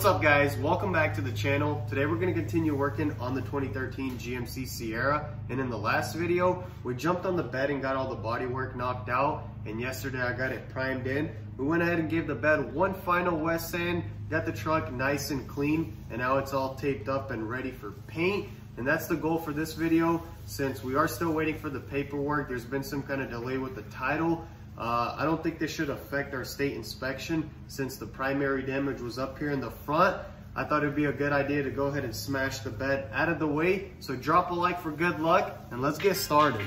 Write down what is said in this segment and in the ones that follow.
What's up guys? Welcome back to the channel. Today we're going to continue working on the 2013 GMC Sierra and in the last video we jumped on the bed and got all the body work knocked out and yesterday I got it primed in. We went ahead and gave the bed one final wet sand, got the truck nice and clean and now it's all taped up and ready for paint and that's the goal for this video since we are still waiting for the paperwork. There's been some kind of delay with the title uh, I don't think this should affect our state inspection since the primary damage was up here in the front. I thought it'd be a good idea to go ahead and smash the bed out of the way. So drop a like for good luck and let's get started.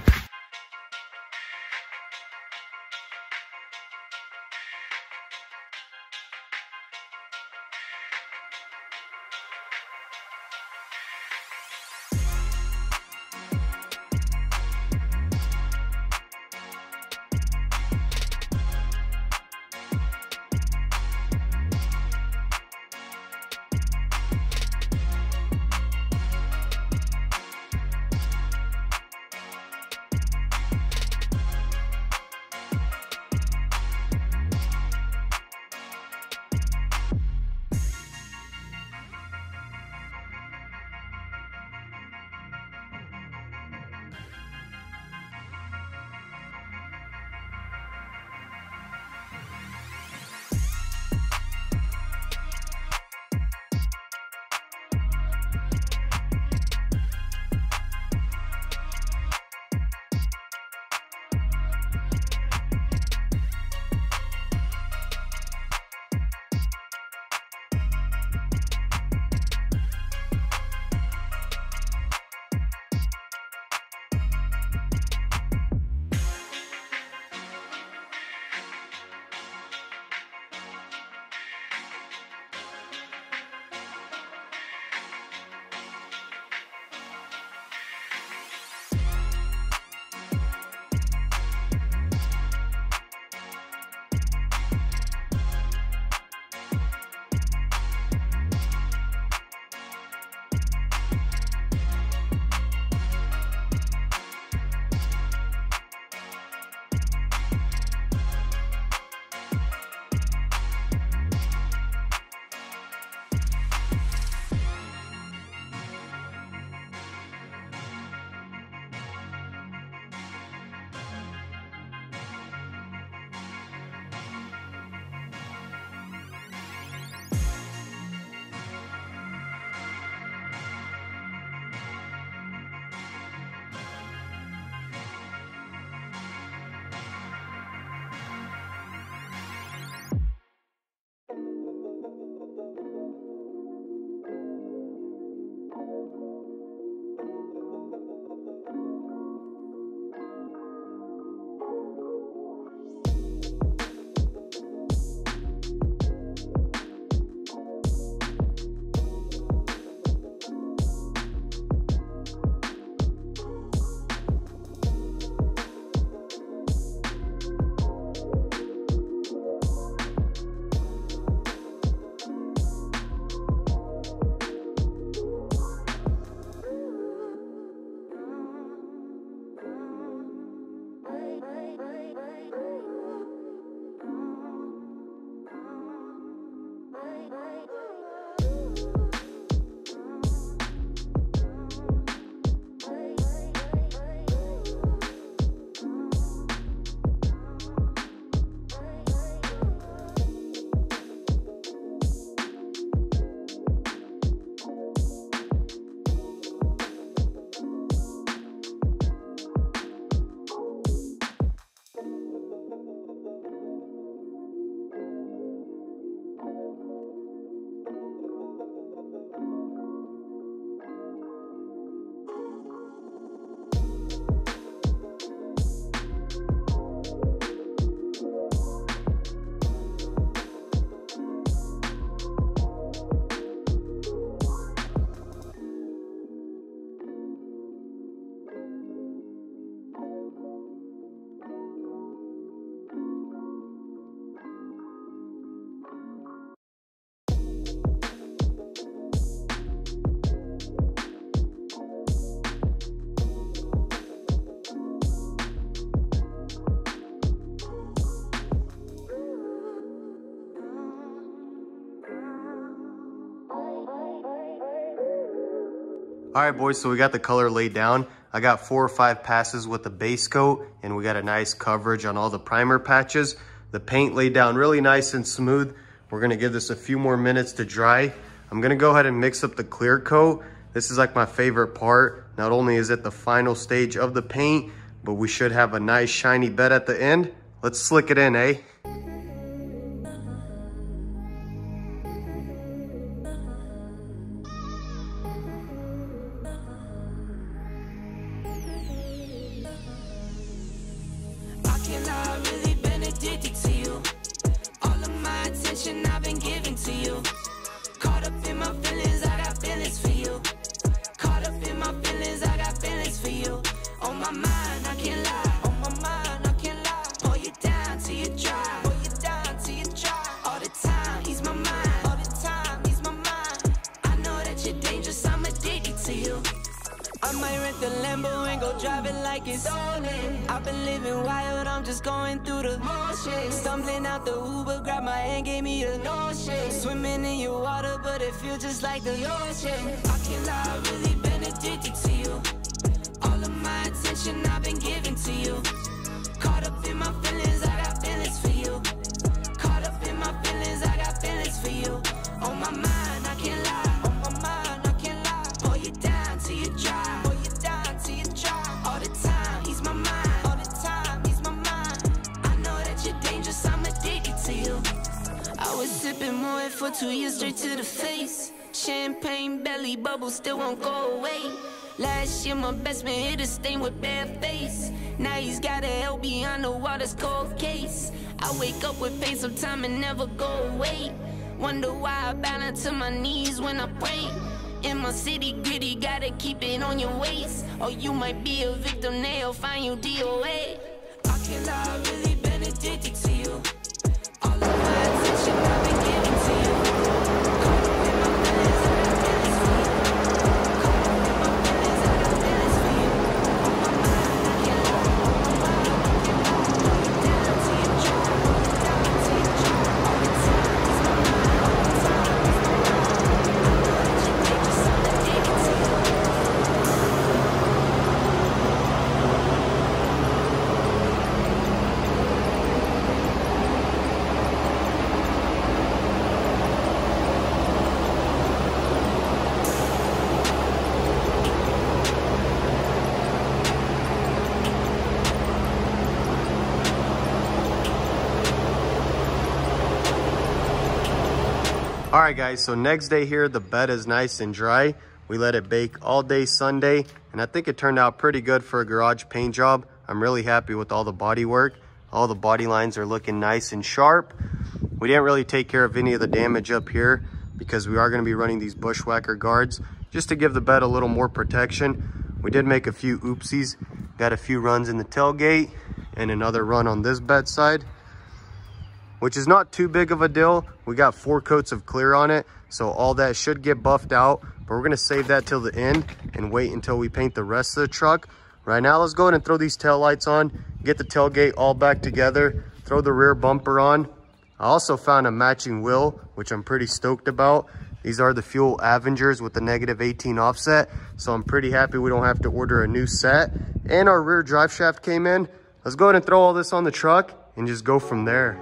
All right, boys, so we got the color laid down. I got four or five passes with the base coat and we got a nice coverage on all the primer patches. The paint laid down really nice and smooth. We're gonna give this a few more minutes to dry. I'm gonna go ahead and mix up the clear coat. This is like my favorite part. Not only is it the final stage of the paint, but we should have a nice shiny bed at the end. Let's slick it in, eh? The Uber, grab my hand, gave me a notion. Swimming in your water, but it feels just like the ocean. I can't lie, I've really been addicted to you. All of my attention I've been giving to you. Caught up in my feelings, I got feelings for you. Caught up in my feelings, I got feelings for you. On my mind, for two years straight to the face. Champagne belly bubble still won't go away. Last year my best man hit a stain with bare face. Now he's gotta help behind the water's cold case. I wake up with pain sometime and never go away. Wonder why I balance to my knees when I pray. In my city gritty, gotta keep it on your waist. Or you might be a victim, they'll find you DOA. I can't lie, really been addicted to you. All of my attention, All right, guys, so next day here, the bed is nice and dry. We let it bake all day Sunday, and I think it turned out pretty good for a garage paint job. I'm really happy with all the body work. All the body lines are looking nice and sharp. We didn't really take care of any of the damage up here because we are gonna be running these Bushwacker guards just to give the bed a little more protection. We did make a few oopsies. Got a few runs in the tailgate and another run on this bed side which is not too big of a deal. We got four coats of clear on it, so all that should get buffed out, but we're gonna save that till the end and wait until we paint the rest of the truck. Right now, let's go ahead and throw these tail lights on, get the tailgate all back together, throw the rear bumper on. I also found a matching wheel, which I'm pretty stoked about. These are the Fuel Avengers with the negative 18 offset, so I'm pretty happy we don't have to order a new set. And our rear drive shaft came in. Let's go ahead and throw all this on the truck and just go from there.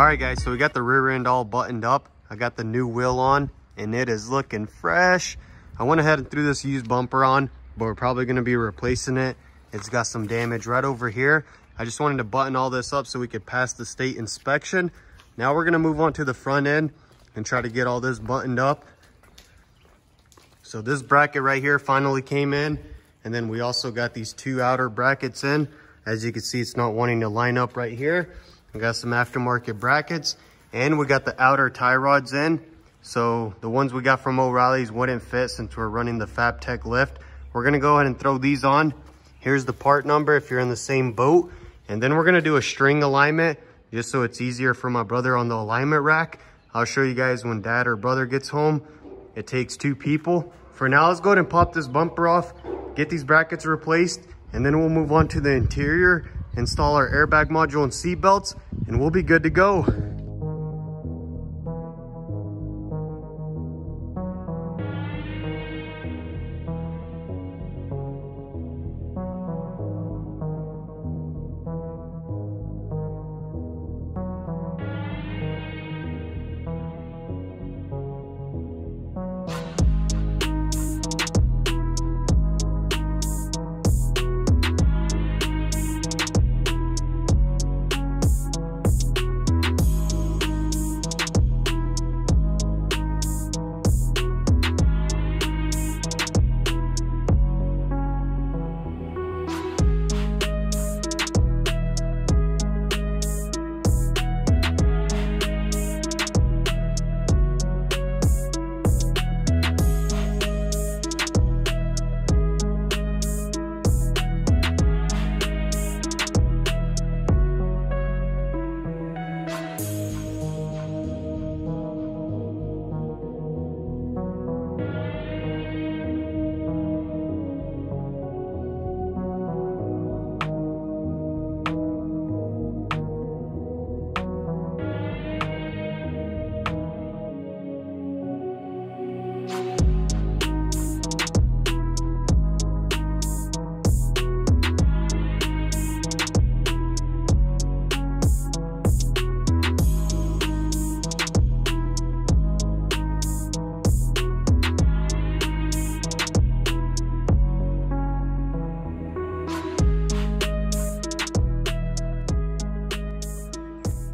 All right, guys, so we got the rear end all buttoned up. I got the new wheel on and it is looking fresh. I went ahead and threw this used bumper on, but we're probably gonna be replacing it. It's got some damage right over here. I just wanted to button all this up so we could pass the state inspection. Now we're gonna move on to the front end and try to get all this buttoned up. So this bracket right here finally came in. And then we also got these two outer brackets in. As you can see, it's not wanting to line up right here. Got some aftermarket brackets and we got the outer tie rods in. So the ones we got from O'Reilly's wouldn't fit since we're running the FabTech lift. We're gonna go ahead and throw these on. Here's the part number if you're in the same boat. And then we're gonna do a string alignment just so it's easier for my brother on the alignment rack. I'll show you guys when dad or brother gets home. It takes two people. For now, let's go ahead and pop this bumper off, get these brackets replaced, and then we'll move on to the interior install our airbag module and seat belts, and we'll be good to go.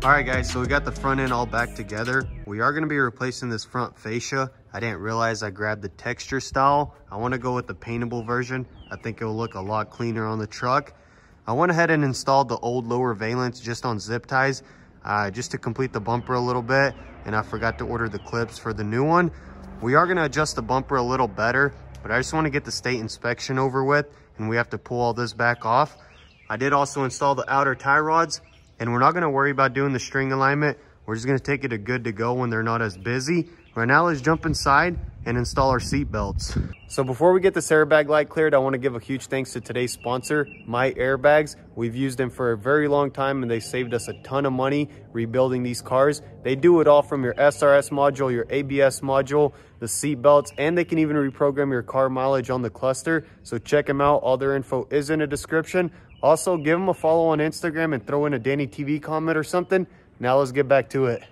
All right guys, so we got the front end all back together. We are gonna be replacing this front fascia. I didn't realize I grabbed the texture style. I wanna go with the paintable version. I think it will look a lot cleaner on the truck. I went ahead and installed the old lower valence just on zip ties, uh, just to complete the bumper a little bit. And I forgot to order the clips for the new one. We are gonna adjust the bumper a little better, but I just wanna get the state inspection over with and we have to pull all this back off. I did also install the outer tie rods and we're not gonna worry about doing the string alignment. We're just gonna take it to good to go when they're not as busy. Right now, let's jump inside and install our seat belts. So before we get this airbag light cleared, I wanna give a huge thanks to today's sponsor, My Airbags. We've used them for a very long time and they saved us a ton of money rebuilding these cars. They do it all from your SRS module, your ABS module, the seat belts, and they can even reprogram your car mileage on the cluster. So check them out. All their info is in the description. Also, give them a follow on Instagram and throw in a Danny TV comment or something. Now let's get back to it.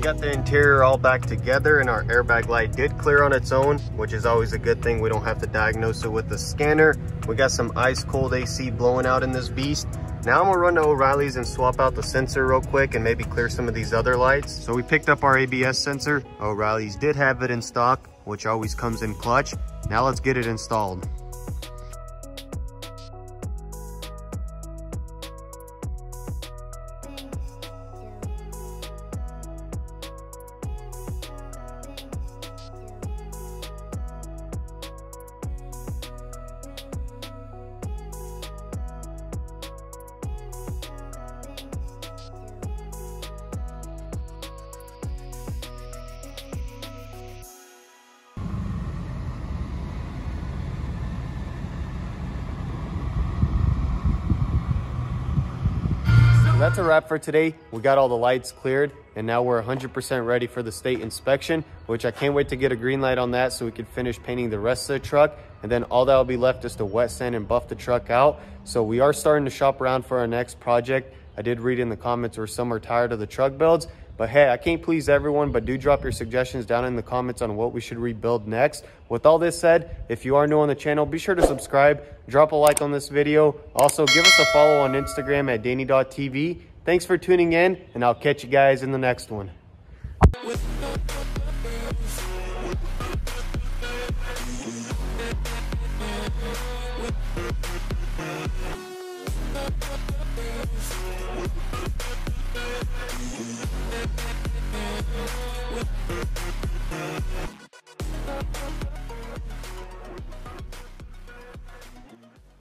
We got the interior all back together and our airbag light did clear on its own, which is always a good thing. We don't have to diagnose it with the scanner. We got some ice cold AC blowing out in this beast. Now I'm gonna run to O'Reilly's and swap out the sensor real quick and maybe clear some of these other lights. So we picked up our ABS sensor. O'Reilly's did have it in stock, which always comes in clutch. Now let's get it installed. That's a wrap for today. We got all the lights cleared and now we're 100% ready for the state inspection, which I can't wait to get a green light on that so we can finish painting the rest of the truck. And then all that will be left is to wet sand and buff the truck out. So we are starting to shop around for our next project. I did read in the comments where some are tired of the truck builds, but hey, I can't please everyone, but do drop your suggestions down in the comments on what we should rebuild next. With all this said, if you are new on the channel, be sure to subscribe, drop a like on this video. Also, give us a follow on Instagram at Danny.tv. Thanks for tuning in, and I'll catch you guys in the next one.